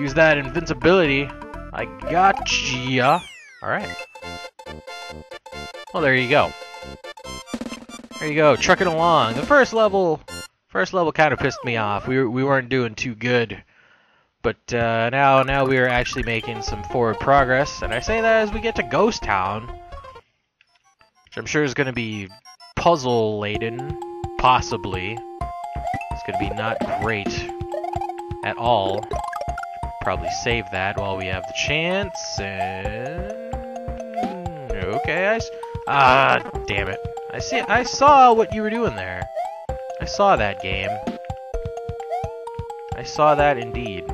Use that invincibility. I gotcha. Alright. Well, there you go. There you go, trucking along. The first level, first level kind of pissed me off. We, we weren't doing too good. But uh, now, now we are actually making some forward progress. And I say that as we get to Ghost Town. Which I'm sure is going to be puzzle-laden, possibly. It's going to be not great at all. Probably save that while we have the chance. And okay, I ah, damn it. I see. I saw what you were doing there. I saw that game. I saw that indeed.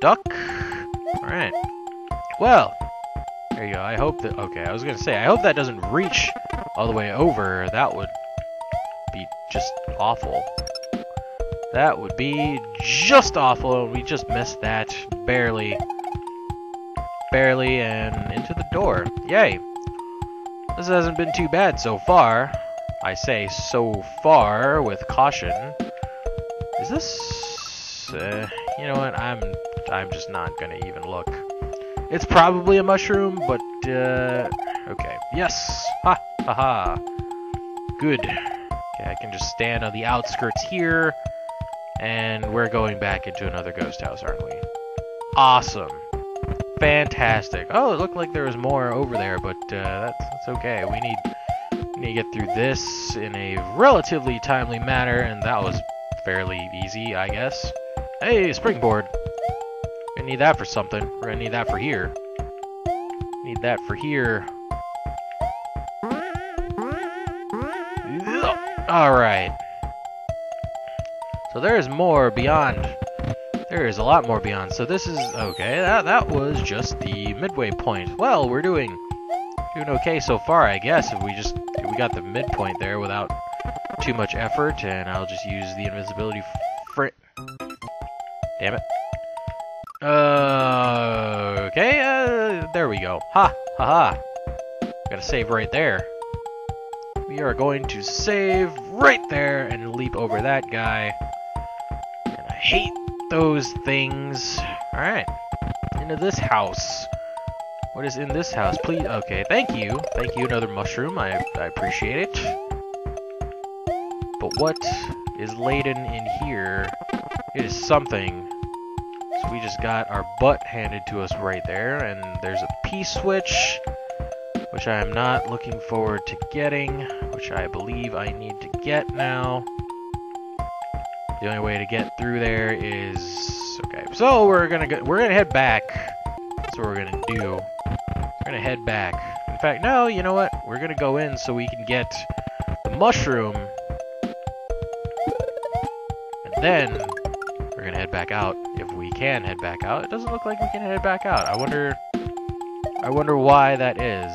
Duck. All right. Well, there you go. I hope that. Okay, I was gonna say. I hope that doesn't reach all the way over. That would be just awful. That would be just awful, we just missed that barely. Barely, and into the door. Yay! This hasn't been too bad so far. I say so far with caution. Is this... Uh, you know what, I'm, I'm just not gonna even look. It's probably a mushroom, but, uh, okay. Yes! Ha! Ha ha! Good. Okay, I can just stand on the outskirts here, and we're going back into another ghost house, aren't we? Awesome. Fantastic. Oh, it looked like there was more over there, but uh, that's, that's okay. We need, we need to get through this in a relatively timely manner, and that was fairly easy, I guess. Hey, springboard. Gonna need that for something. We're gonna need that for here. Need that for here. Alright. So there is more beyond. There is a lot more beyond. So this is okay. That that was just the midway point. Well, we're doing doing okay so far, I guess. If we just if we got the midpoint there without too much effort, and I'll just use the invisibility. Damn it. Uh, okay. Uh, there we go. Ha ha ha. Gotta save right there. We are going to save right there and leap over that guy. Hate those things. Alright. Into this house. What is in this house? Please. Okay, thank you. Thank you, another mushroom. I, I appreciate it. But what is laden in here? It is something. So we just got our butt handed to us right there. And there's a P-switch which I am not looking forward to getting, which I believe I need to get now. The only way to get through there is okay. So we're gonna go, we're gonna head back. That's what we're gonna do. We're gonna head back. In fact, no. You know what? We're gonna go in so we can get the mushroom, and then we're gonna head back out if we can head back out. It doesn't look like we can head back out. I wonder. I wonder why that is.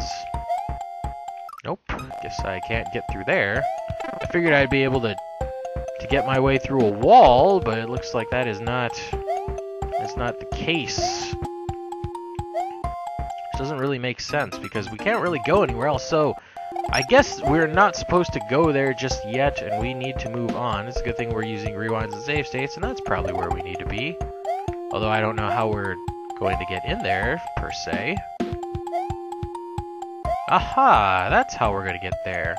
Nope. Guess I can't get through there. I figured I'd be able to to get my way through a wall, but it looks like that is not is not the case. Which doesn't really make sense because we can't really go anywhere else. So I guess we're not supposed to go there just yet, and we need to move on. It's a good thing we're using rewinds and save states, and that's probably where we need to be. Although I don't know how we're going to get in there, per se. Aha! That's how we're going to get there.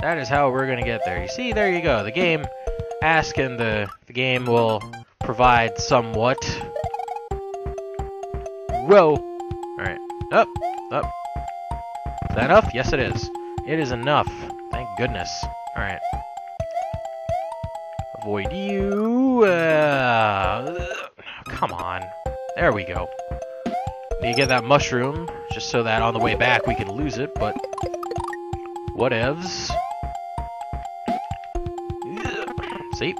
That is how we're to get there. You see, there you go. The game, ask and the, the game will provide somewhat. Whoa! Alright. Up, up. Is that enough? Yes, it is. It is enough. Thank goodness. Alright. Avoid you. Uh, come on. There we go. You get that mushroom, just so that on the way back we can lose it, but whatevs. See?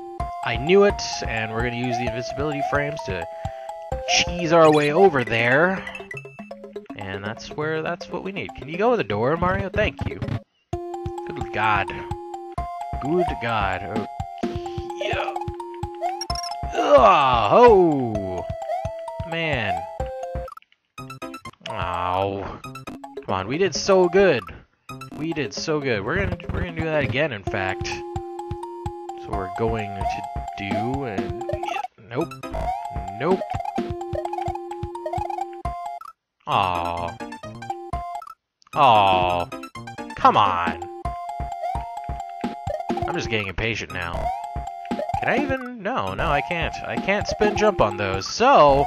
I knew it, and we're going to use the invisibility frames to cheese our way over there. And that's where, that's what we need. Can you go to the door, Mario? Thank you. Good God. Good God. Oh, yeah. Oh! Man. Oh. Come on, we did so good. We did so good. We're gonna we're gonna do that again, in fact. We're going to do and nope. Nope. Aw. Aw. Come on. I'm just getting impatient now. Can I even? No, no, I can't. I can't spin jump on those, so...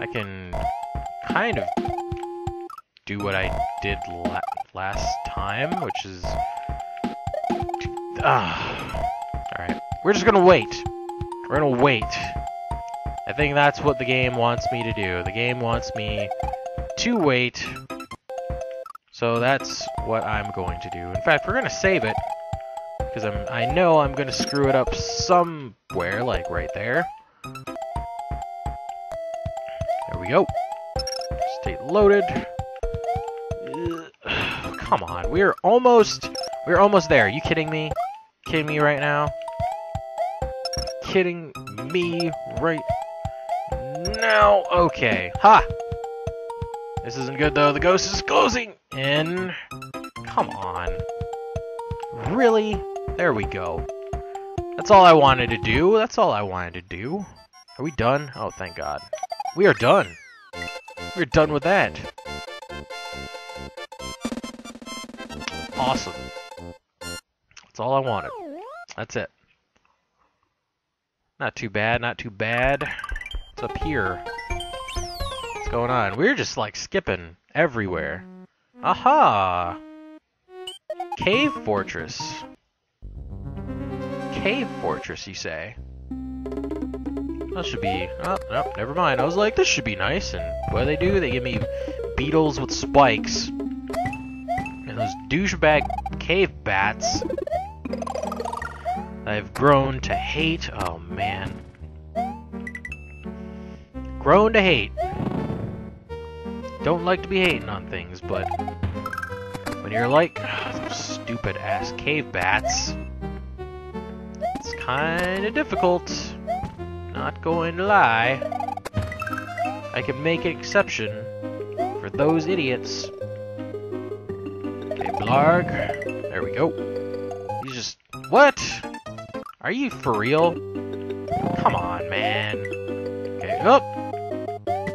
I can kind of do what I did la last time, which is... Ah. Alright. We're just gonna wait. We're gonna wait. I think that's what the game wants me to do. The game wants me to wait. So that's what I'm going to do. In fact, we're gonna save it. Because I'm I know I'm gonna screw it up somewhere, like right there. There we go. State loaded. Come on, we're almost we're almost there. Are you kidding me? Kidding me right now? Kidding me right now? Okay. Ha! This isn't good though. The ghost is closing in. Come on. Really? There we go. That's all I wanted to do. That's all I wanted to do. Are we done? Oh, thank God. We are done. We're done with that. Awesome. That's all I wanted. That's it. Not too bad, not too bad. What's up here? What's going on? We're just like skipping everywhere. Aha! Cave Fortress. Cave Fortress, you say? That should be... Oh, no, never mind. I was like, this should be nice. And what do they do? They give me beetles with spikes. And those douchebag cave bats I've grown to hate. Oh, man. Grown to hate. Don't like to be hating on things, but when you're like those stupid ass cave bats, it's kind of difficult. Not going to lie. I can make an exception for those idiots. Okay, Blarg. There we go. He's just... What? Are you for real? Come on, man. Okay. Oh.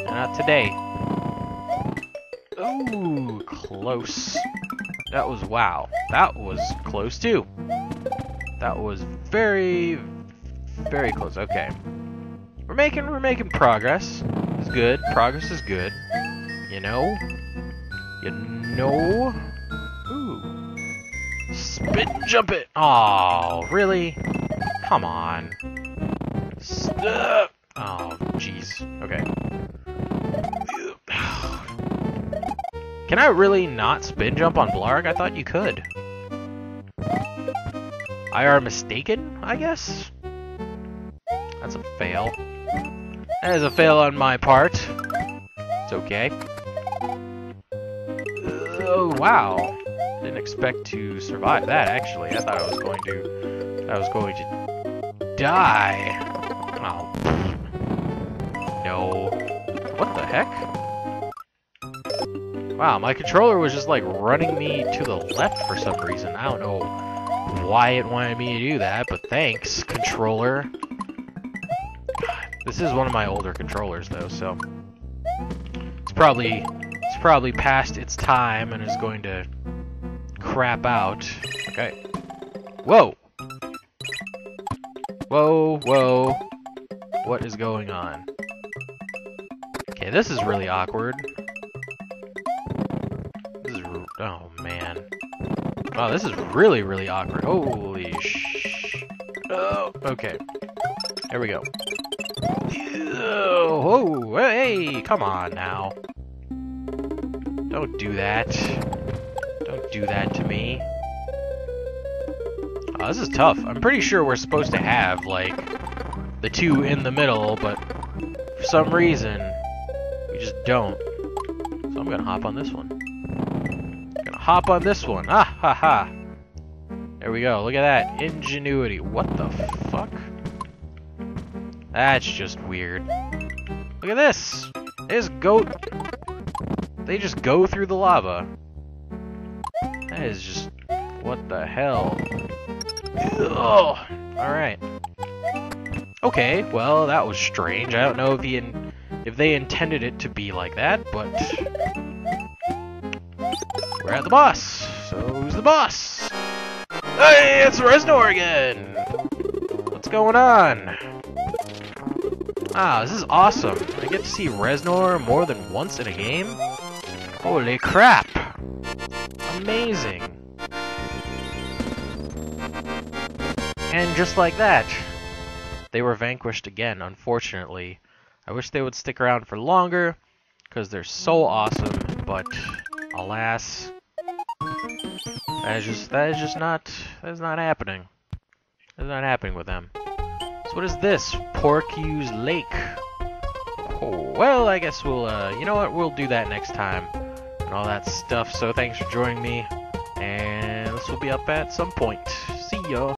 Not today. Ooh, close. That was, wow. That was close, too. That was very, very close. Okay. We're making, we're making progress. It's good. Progress is good. You know? You know? Ooh. Spin jump it! Oh, really? Come on. Stop! Oh, jeez. Okay. Can I really not spin jump on Blarg? I thought you could. I are mistaken, I guess? That's a fail. That is a fail on my part. It's okay. Oh, wow. Didn't expect to survive that, actually. I thought I was going to... I was going to die. Oh. No. What the heck? Wow, my controller was just like running me to the left for some reason. I don't know why it wanted me to do that, but thanks, controller. This is one of my older controllers though, so it's probably it's probably past its time and is going to crap out. Okay. Whoa! Whoa, whoa. What is going on? Okay, this is really awkward. This is... Oh, man. Wow, this is really, really awkward. Holy sh... Oh, okay. There we go. Oh, hey, come on now. Don't do that. Don't do that to me. Oh, this is tough. I'm pretty sure we're supposed to have, like, the two in the middle, but for some reason, we just don't. So I'm gonna hop on this one. I'm Gonna hop on this one. Ah, ha, ha. There we go. Look at that. Ingenuity. What the fuck? That's just weird. Look at this! They goat. They just go through the lava. That is just... What the hell? Oh! Alright. Okay, well, that was strange. I don't know if he if they intended it to be like that, but we're at the boss. So who's the boss? Hey, it's Reznor again. What's going on? Ah, this is awesome. I get to see Reznor more than once in a game. Holy crap! Amazing. And just like that, they were vanquished again, unfortunately. I wish they would stick around for longer, because they're so awesome, but alas, that is just that is just not that is not happening. That's not happening with them. So what is this? Porky's Lake. Oh, well, I guess we'll, uh, you know what, we'll do that next time. And all that stuff, so thanks for joining me. And this will be up at some point. See ya.